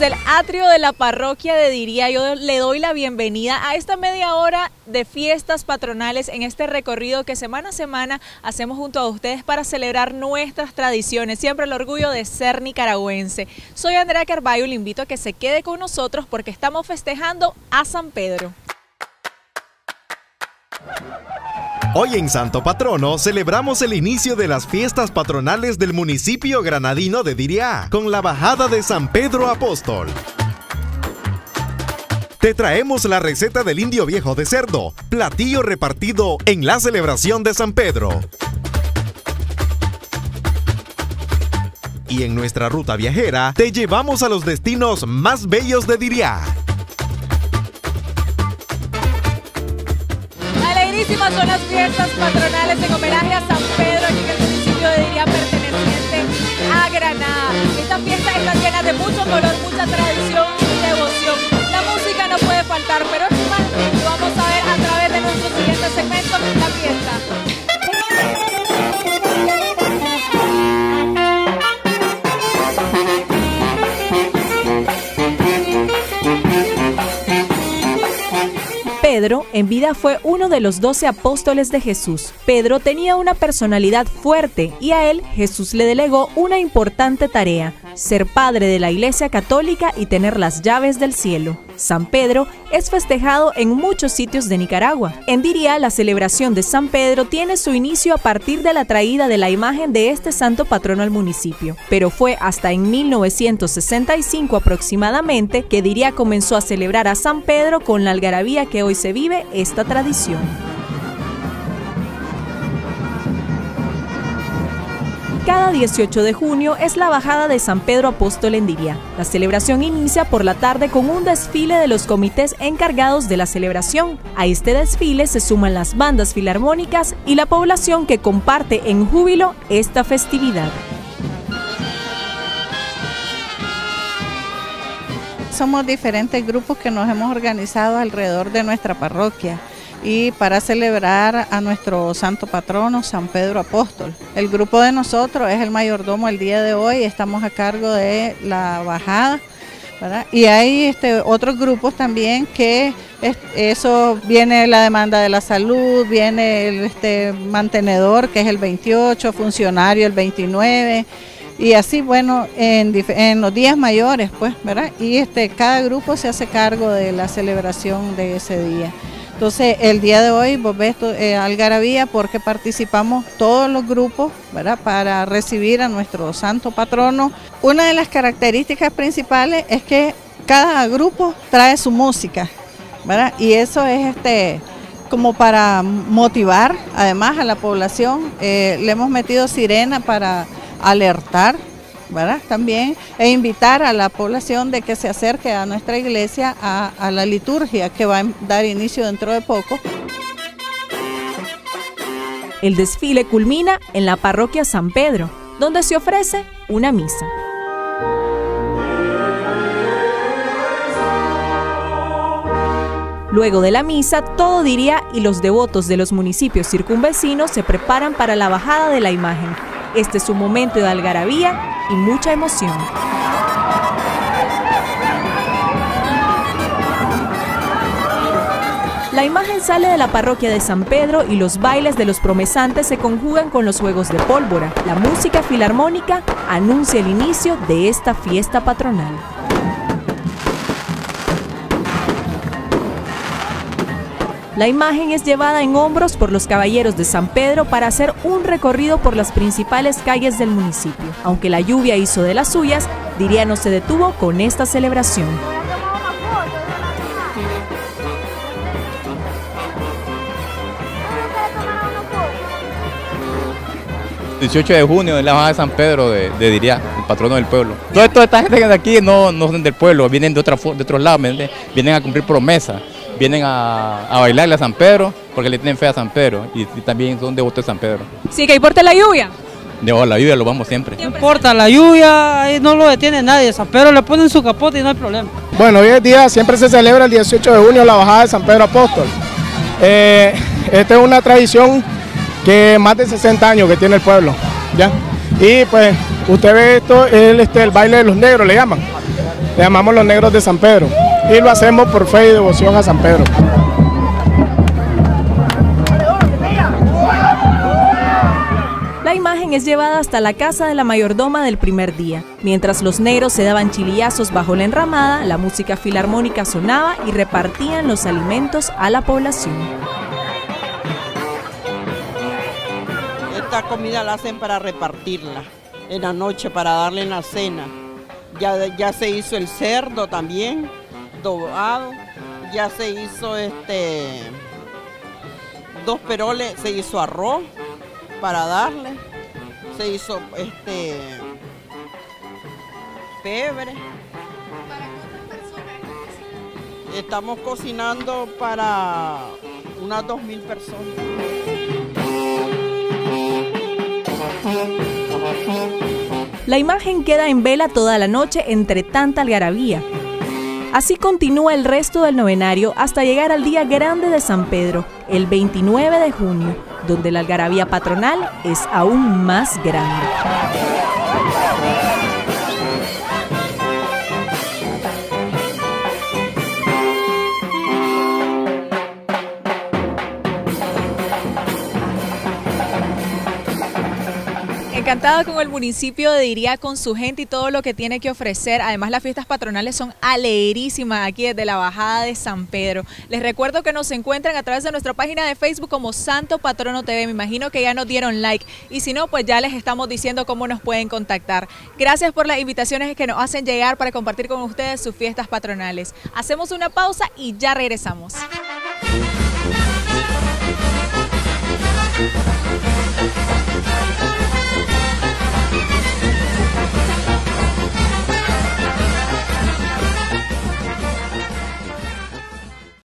desde el atrio de la parroquia de Diría. Yo le doy la bienvenida a esta media hora de fiestas patronales en este recorrido que semana a semana hacemos junto a ustedes para celebrar nuestras tradiciones. Siempre el orgullo de ser nicaragüense. Soy Andrea Carballo y le invito a que se quede con nosotros porque estamos festejando a San Pedro. Hoy en Santo Patrono celebramos el inicio de las fiestas patronales del municipio granadino de Diriá, con la bajada de San Pedro Apóstol. Te traemos la receta del indio viejo de cerdo, platillo repartido en la celebración de San Pedro. Y en nuestra ruta viajera te llevamos a los destinos más bellos de Diriá. Son las fiestas patronales en homenaje a San Pedro aquí en el municipio de Diría perteneciente a Granada. Esta fiesta está llena de mucho color, mucha tradición Pedro en vida fue uno de los doce apóstoles de Jesús. Pedro tenía una personalidad fuerte y a él Jesús le delegó una importante tarea, ser padre de la Iglesia Católica y tener las llaves del cielo. San Pedro es festejado en muchos sitios de Nicaragua. En Diría, la celebración de San Pedro tiene su inicio a partir de la traída de la imagen de este santo patrono al municipio, pero fue hasta en 1965 aproximadamente que Diría comenzó a celebrar a San Pedro con la algarabía que hoy se vive esta tradición. Cada 18 de junio es la bajada de San Pedro Apóstol en Diria. La celebración inicia por la tarde con un desfile de los comités encargados de la celebración. A este desfile se suman las bandas filarmónicas y la población que comparte en júbilo esta festividad. Somos diferentes grupos que nos hemos organizado alrededor de nuestra parroquia y para celebrar a nuestro santo patrono, San Pedro Apóstol. El grupo de nosotros es el mayordomo el día de hoy, estamos a cargo de la bajada. Y hay este, otros grupos también que eso viene la demanda de la salud, viene el este, mantenedor que es el 28, funcionario el 29 y así bueno en, los días mayores pues, ¿verdad? Y este, cada grupo se hace cargo de la celebración de ese día. Entonces, el día de hoy, vos ves eh, Algarabía porque participamos todos los grupos para recibir a nuestro santo patrono. Una de las características principales es que cada grupo trae su música, ¿verdad? y eso es este como para motivar además a la población. Eh, le hemos metido sirena para alertar También e invitar a la población de que se acerque a nuestra iglesia a, la liturgia que va a dar inicio dentro de poco. El desfile culmina en la parroquia San Pedro, donde se ofrece una misa. Luego de la misa, todo diría y los devotos de los municipios circunvecinos se preparan para la bajada de la imagen. Este es un momento de algarabía y mucha emoción. La imagen sale de la parroquia de San Pedro y los bailes de los promesantes se conjugan con los juegos de pólvora. La música filarmónica anuncia el inicio de esta fiesta patronal. La imagen es llevada en hombros por los caballeros de San Pedro para hacer un recorrido por las principales calles del municipio. Aunque la lluvia hizo de las suyas, Diría no se detuvo con esta celebración. 18 de junio es la bajada de San Pedro de, Diría, el patrono del pueblo. Toda, esta gente de aquí no, no son del pueblo, vienen de, otra, de otros lados, vienen a cumplir promesas vienen a, bailarle a San Pedro porque le tienen fe a San Pedro y, también son devotos de San Pedro. Sí, que importa la lluvia. No, la lluvia lo vamos siempre. No importa, la lluvia ahí no lo detiene nadie, San Pedro le ponen su capote y no hay problema. Bueno, hoy en día siempre se celebra el 18 de junio la bajada de San Pedro Apóstol. Eh, esta es una tradición que más de 60 años que tiene el pueblo, ¿ya? Y pues usted ve esto, es este, el baile de los negros, le llaman. Le llamamos los negros de San Pedro. Y lo hacemos por fe y devoción a San Pedro. La imagen es llevada hasta la casa de la mayordoma del primer día. Mientras los negros se daban chilillazos bajo la enramada, la música filarmónica sonaba y repartían los alimentos a la población. Esta comida la hacen para repartirla en la noche, para darle en la cena. Ya, ya se hizo el cerdo también, Ya se hizo este dos peroles, se hizo arroz para darle. Se hizo este pebre. Estamos cocinando para unas dos mil personas. La imagen queda en vela toda la noche entre tanta algarabía. Así continúa el resto del novenario hasta llegar al día grande de San Pedro, el 29 de junio, donde la algarabía patronal es aún más grande. Encantada con el municipio de Diría, con su gente y todo lo que tiene que ofrecer. Además, las fiestas patronales son alegrísimas aquí desde la Bajada de San Pedro. Les recuerdo que nos encuentran a través de nuestra página de Facebook como Santo Patrono TV. Me imagino que ya nos dieron like. Y si no, pues ya les estamos diciendo cómo nos pueden contactar. Gracias por las invitaciones que nos hacen llegar para compartir con ustedes sus fiestas patronales. Hacemos una pausa y ya regresamos.